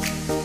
Bye.